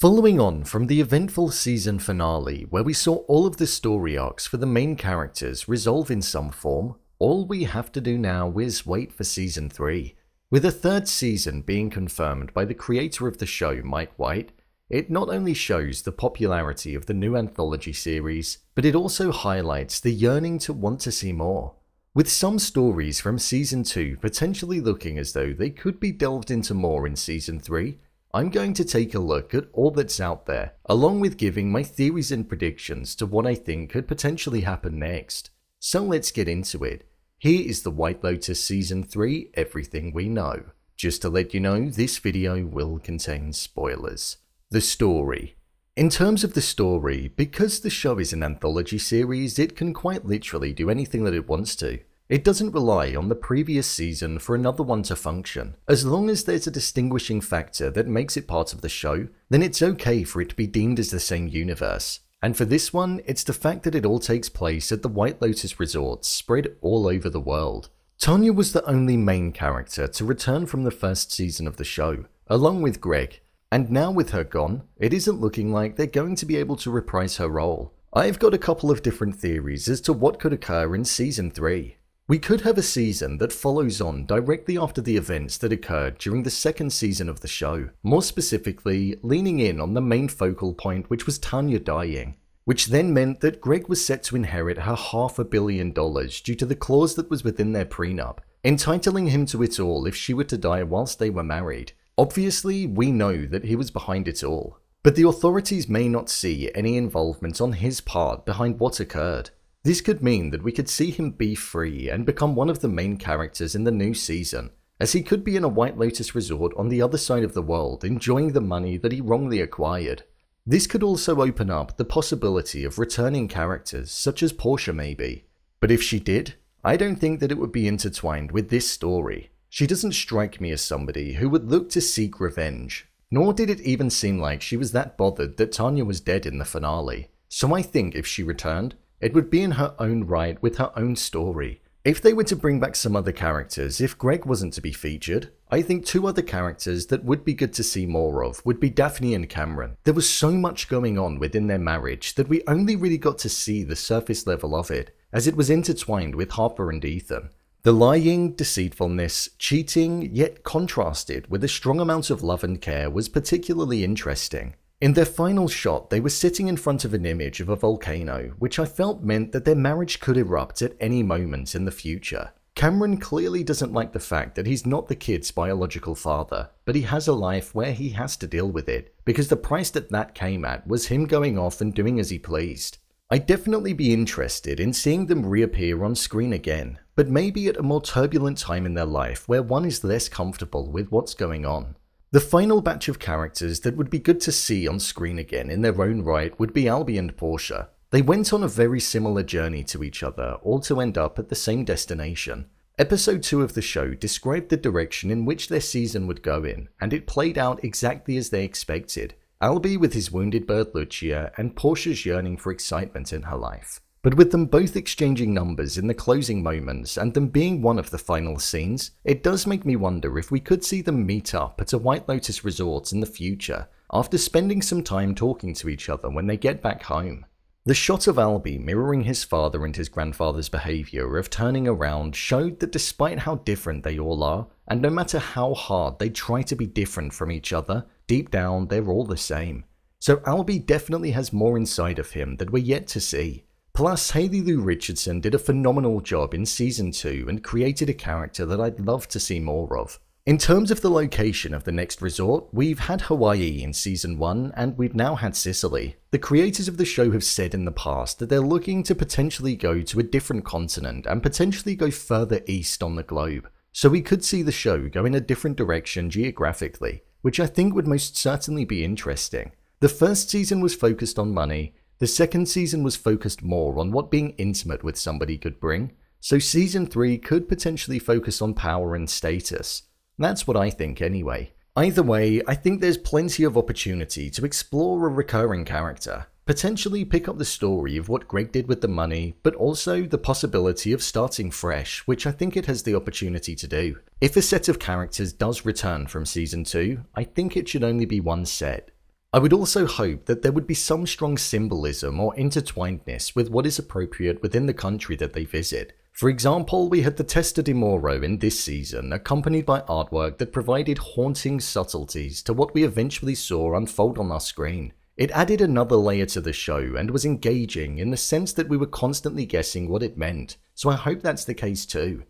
Following on from the eventful season finale, where we saw all of the story arcs for the main characters resolve in some form, all we have to do now is wait for season 3. With a third season being confirmed by the creator of the show, Mike White, it not only shows the popularity of the new anthology series, but it also highlights the yearning to want to see more. With some stories from season 2 potentially looking as though they could be delved into more in season 3, I'm going to take a look at all that's out there, along with giving my theories and predictions to what I think could potentially happen next. So let's get into it. Here is the White Lotus Season 3 Everything We Know. Just to let you know, this video will contain spoilers. The story. In terms of the story, because the show is an anthology series, it can quite literally do anything that it wants to. It doesn't rely on the previous season for another one to function. As long as there's a distinguishing factor that makes it part of the show, then it's okay for it to be deemed as the same universe. And for this one, it's the fact that it all takes place at the White Lotus Resorts spread all over the world. Tanya was the only main character to return from the first season of the show, along with Greg, and now with her gone, it isn't looking like they're going to be able to reprise her role. I've got a couple of different theories as to what could occur in Season 3. We could have a season that follows on directly after the events that occurred during the second season of the show, more specifically, leaning in on the main focal point, which was Tanya dying, which then meant that Greg was set to inherit her half a billion dollars due to the clause that was within their prenup, entitling him to it all if she were to die whilst they were married. Obviously, we know that he was behind it all, but the authorities may not see any involvement on his part behind what occurred. This could mean that we could see him be free and become one of the main characters in the new season, as he could be in a White Lotus resort on the other side of the world enjoying the money that he wrongly acquired. This could also open up the possibility of returning characters, such as Portia maybe. But if she did, I don't think that it would be intertwined with this story. She doesn't strike me as somebody who would look to seek revenge, nor did it even seem like she was that bothered that Tanya was dead in the finale. So I think if she returned, it would be in her own right with her own story. If they were to bring back some other characters, if Greg wasn't to be featured, I think two other characters that would be good to see more of would be Daphne and Cameron. There was so much going on within their marriage that we only really got to see the surface level of it, as it was intertwined with Harper and Ethan. The lying, deceitfulness, cheating, yet contrasted with a strong amount of love and care was particularly interesting. In their final shot, they were sitting in front of an image of a volcano, which I felt meant that their marriage could erupt at any moment in the future. Cameron clearly doesn't like the fact that he's not the kid's biological father, but he has a life where he has to deal with it, because the price that that came at was him going off and doing as he pleased. I'd definitely be interested in seeing them reappear on screen again, but maybe at a more turbulent time in their life where one is less comfortable with what's going on. The final batch of characters that would be good to see on screen again in their own right would be Albie and Portia. They went on a very similar journey to each other, all to end up at the same destination. Episode 2 of the show described the direction in which their season would go in, and it played out exactly as they expected. Albie with his wounded bird Lucia, and Portia's yearning for excitement in her life. But with them both exchanging numbers in the closing moments and them being one of the final scenes, it does make me wonder if we could see them meet up at a White Lotus resort in the future, after spending some time talking to each other when they get back home. The shot of Albie mirroring his father and his grandfather's behaviour of turning around showed that despite how different they all are, and no matter how hard they try to be different from each other, deep down they're all the same. So Albie definitely has more inside of him that we're yet to see. Plus, Haley Lu Richardson did a phenomenal job in season 2 and created a character that I'd love to see more of. In terms of the location of the next resort, we've had Hawaii in season 1 and we've now had Sicily. The creators of the show have said in the past that they're looking to potentially go to a different continent and potentially go further east on the globe. So we could see the show go in a different direction geographically, which I think would most certainly be interesting. The first season was focused on money, the second season was focused more on what being intimate with somebody could bring, so season 3 could potentially focus on power and status. That's what I think anyway. Either way, I think there's plenty of opportunity to explore a recurring character, potentially pick up the story of what Greg did with the money, but also the possibility of starting fresh, which I think it has the opportunity to do. If a set of characters does return from season 2, I think it should only be one set, I would also hope that there would be some strong symbolism or intertwinedness with what is appropriate within the country that they visit. For example, we had the Testa di Moro in this season, accompanied by artwork that provided haunting subtleties to what we eventually saw unfold on our screen. It added another layer to the show and was engaging in the sense that we were constantly guessing what it meant, so I hope that's the case too.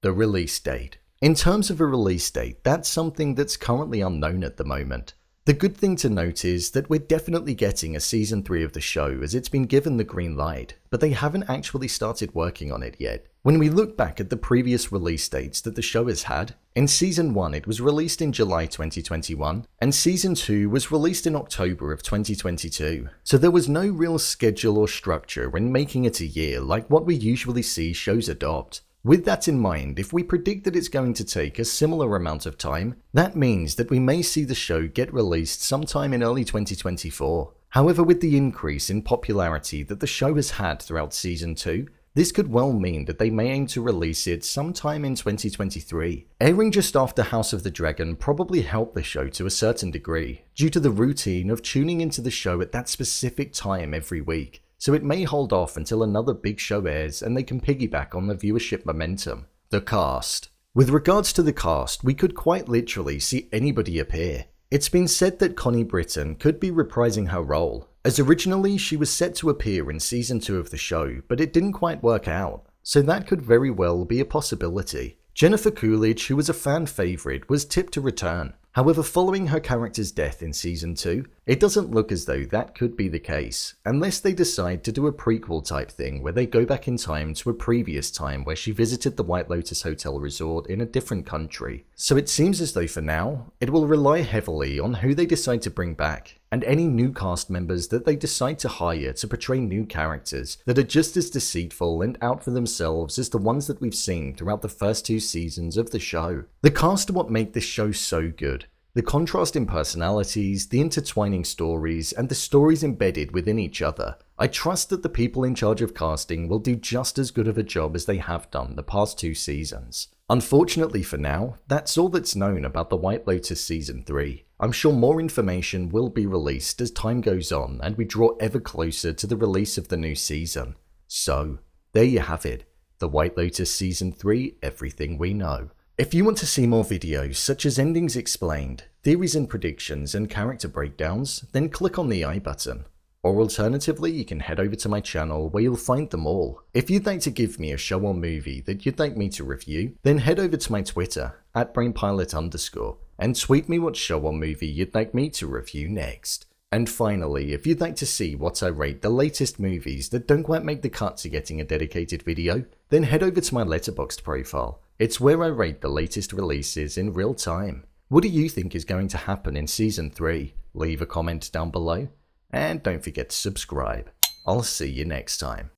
The release date. In terms of a release date, that's something that's currently unknown at the moment. The good thing to note is that we're definitely getting a season 3 of the show as it's been given the green light, but they haven't actually started working on it yet. When we look back at the previous release dates that the show has had, in season 1 it was released in July 2021, and season 2 was released in October of 2022. So there was no real schedule or structure when making it a year like what we usually see shows adopt. With that in mind, if we predict that it's going to take a similar amount of time, that means that we may see the show get released sometime in early 2024. However, with the increase in popularity that the show has had throughout Season 2, this could well mean that they may aim to release it sometime in 2023. Airing just after House of the Dragon probably helped the show to a certain degree, due to the routine of tuning into the show at that specific time every week so it may hold off until another big show airs and they can piggyback on the viewership momentum. The cast. With regards to the cast, we could quite literally see anybody appear. It's been said that Connie Britton could be reprising her role, as originally she was set to appear in season 2 of the show, but it didn't quite work out, so that could very well be a possibility. Jennifer Coolidge, who was a fan favourite, was tipped to return, However, following her character's death in season 2, it doesn't look as though that could be the case, unless they decide to do a prequel type thing where they go back in time to a previous time where she visited the White Lotus Hotel Resort in a different country. So it seems as though for now, it will rely heavily on who they decide to bring back, and any new cast members that they decide to hire to portray new characters that are just as deceitful and out for themselves as the ones that we've seen throughout the first two seasons of the show. The cast are what make this show so good. The contrast in personalities, the intertwining stories, and the stories embedded within each other. I trust that the people in charge of casting will do just as good of a job as they have done the past two seasons. Unfortunately for now, that's all that's known about The White Lotus Season 3. I'm sure more information will be released as time goes on and we draw ever closer to the release of the new season. So, there you have it. The White Lotus Season 3 Everything We Know. If you want to see more videos such as endings explained, theories and predictions, and character breakdowns, then click on the i button. Or alternatively, you can head over to my channel where you'll find them all. If you'd like to give me a show or movie that you'd like me to review, then head over to my Twitter, at brainpilot underscore, and tweet me what show or movie you'd like me to review next. And finally, if you'd like to see what I rate the latest movies that don't quite make the cut to getting a dedicated video, then head over to my Letterboxd profile it's where I rate the latest releases in real time. What do you think is going to happen in Season 3? Leave a comment down below. And don't forget to subscribe. I'll see you next time.